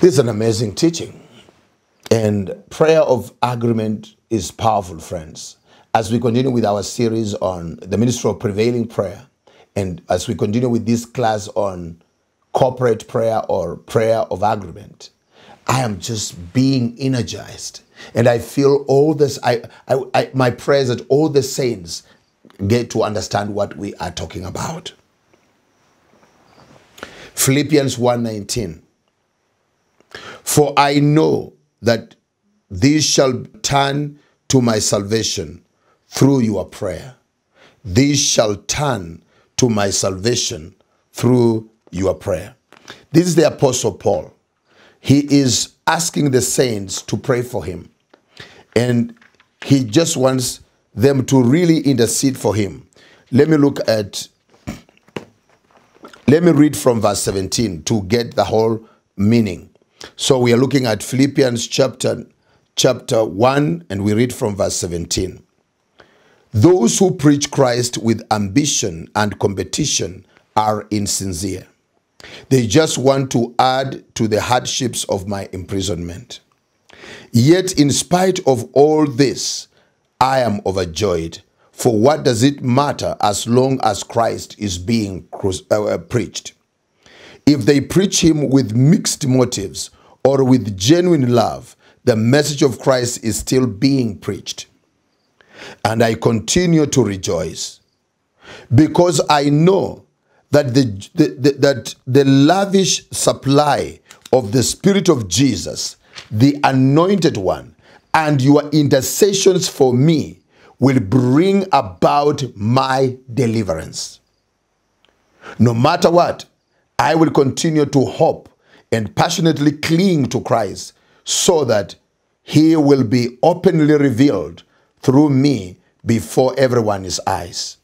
This is an amazing teaching. And prayer of agreement is powerful, friends. As we continue with our series on the ministry of prevailing prayer, and as we continue with this class on corporate prayer or prayer of agreement, I am just being energized. And I feel all this, I, I, I, my prayers that all the saints get to understand what we are talking about. Philippians 1:19 For I know that this shall turn to my salvation through your prayer. This shall turn to my salvation through your prayer. This is the Apostle Paul. He is asking the saints to pray for him. And he just wants them to really intercede for him. Let me look at, let me read from verse 17 to get the whole meaning. So we are looking at Philippians chapter chapter 1 and we read from verse 17. Those who preach Christ with ambition and competition are insincere. They just want to add to the hardships of my imprisonment. Yet, in spite of all this, I am overjoyed. For what does it matter as long as Christ is being uh, preached? If they preach him with mixed motives or with genuine love, the message of Christ is still being preached. And I continue to rejoice because I know that the, the, the, that the lavish supply of the Spirit of Jesus, the anointed one, and your intercessions for me will bring about my deliverance. No matter what, I will continue to hope and passionately cling to Christ so that he will be openly revealed through me before everyone's eyes.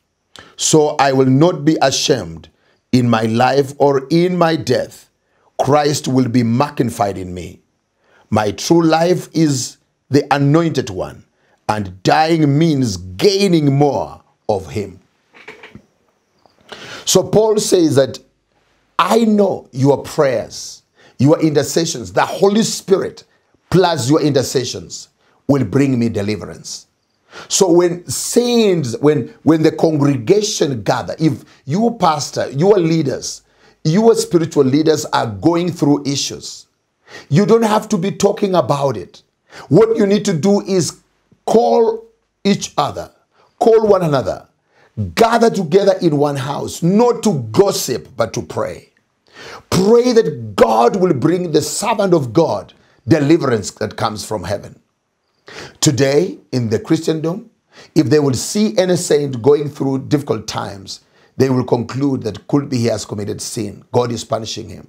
So I will not be ashamed in my life or in my death. Christ will be magnified in me. My true life is the anointed one, and dying means gaining more of him. So Paul says that I know your prayers, your intercessions, the Holy Spirit plus your intercessions will bring me deliverance. So when saints, when when the congregation gather, if your pastor, your leaders, your spiritual leaders are going through issues, you don't have to be talking about it. What you need to do is call each other, call one another, gather together in one house, not to gossip, but to pray. Pray that God will bring the servant of God deliverance that comes from heaven. Today, in the Christendom, if they will see any saint going through difficult times, they will conclude that could be he has committed sin. God is punishing him.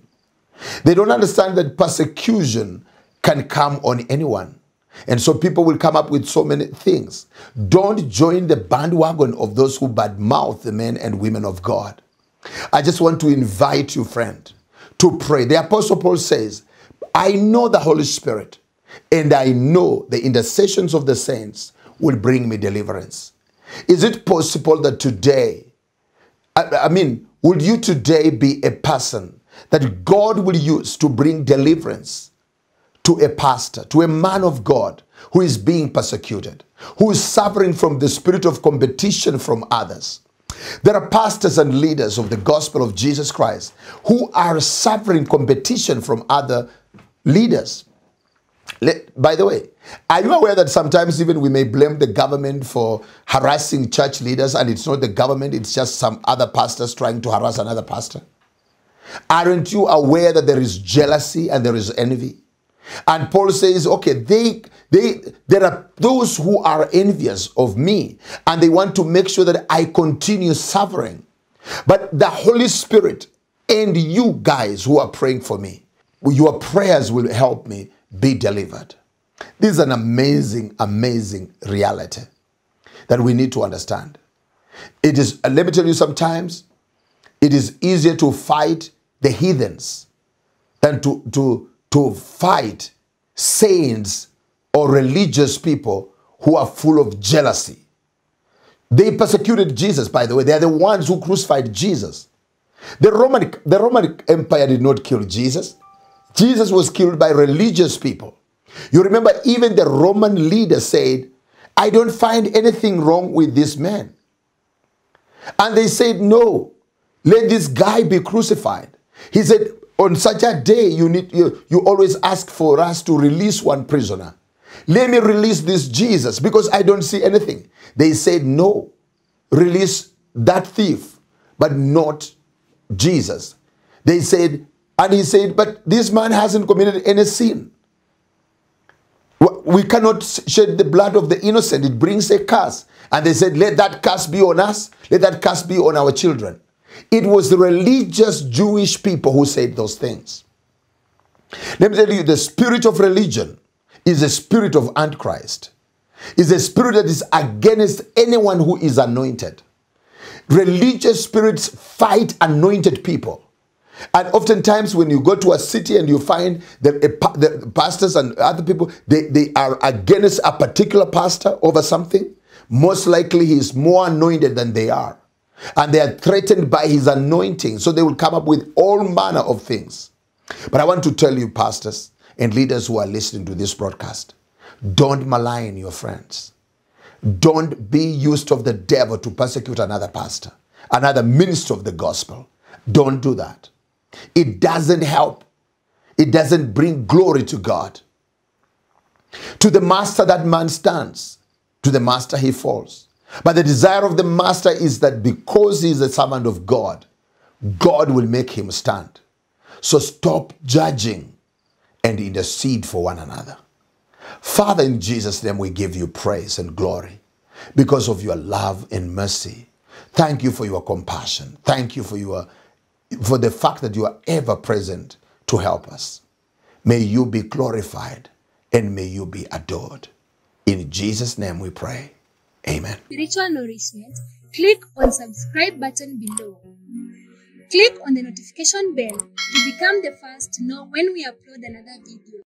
They don't understand that persecution can come on anyone. And so people will come up with so many things. Don't join the bandwagon of those who badmouth the men and women of God. I just want to invite you, friend, to pray. The Apostle Paul says, I know the Holy Spirit and I know the intercessions of the saints will bring me deliverance. Is it possible that today, I, I mean, would you today be a person that God will use to bring deliverance to a pastor, to a man of God who is being persecuted, who is suffering from the spirit of competition from others? There are pastors and leaders of the gospel of Jesus Christ who are suffering competition from other leaders. By the way, are you aware that sometimes even we may blame the government for harassing church leaders and it's not the government, it's just some other pastors trying to harass another pastor? Aren't you aware that there is jealousy and there is envy? And Paul says, okay, they, they, there are those who are envious of me and they want to make sure that I continue suffering. But the Holy Spirit and you guys who are praying for me, your prayers will help me be delivered. This is an amazing, amazing reality that we need to understand. It is, uh, let me tell you, sometimes it is easier to fight the heathens than to, to, to fight saints or religious people who are full of jealousy. They persecuted Jesus, by the way. They are the ones who crucified Jesus. The Roman, the Roman Empire did not kill Jesus. Jesus was killed by religious people. You remember, even the Roman leader said, I don't find anything wrong with this man. And they said, No, let this guy be crucified. He said, On such a day, you, need, you, you always ask for us to release one prisoner. Let me release this Jesus because I don't see anything. They said, No, release that thief, but not Jesus. They said, and he said, But this man hasn't committed any sin. We cannot shed the blood of the innocent, it brings a curse. And they said, Let that curse be on us, let that curse be on our children. It was the religious Jewish people who said those things. Let me tell you, the spirit of religion is a spirit of Antichrist, is a spirit that is against anyone who is anointed. Religious spirits fight anointed people. And oftentimes, when you go to a city and you find that the pastors and other people, they, they are against a particular pastor over something, most likely he is more anointed than they are. And they are threatened by his anointing. So they will come up with all manner of things. But I want to tell you, pastors and leaders who are listening to this broadcast, don't malign your friends. Don't be used of the devil to persecute another pastor, another minister of the gospel. Don't do that. It doesn't help. It doesn't bring glory to God. To the master, that man stands. To the master, he falls. But the desire of the master is that because he is a servant of God, God will make him stand. So stop judging and intercede for one another. Father, in Jesus' name, we give you praise and glory because of your love and mercy. Thank you for your compassion. Thank you for your for the fact that you are ever present to help us. May you be glorified and may you be adored. In Jesus' name we pray. Amen. Spiritual nourishment, click on subscribe button below. Click on the notification bell to become the first to know when we upload another video.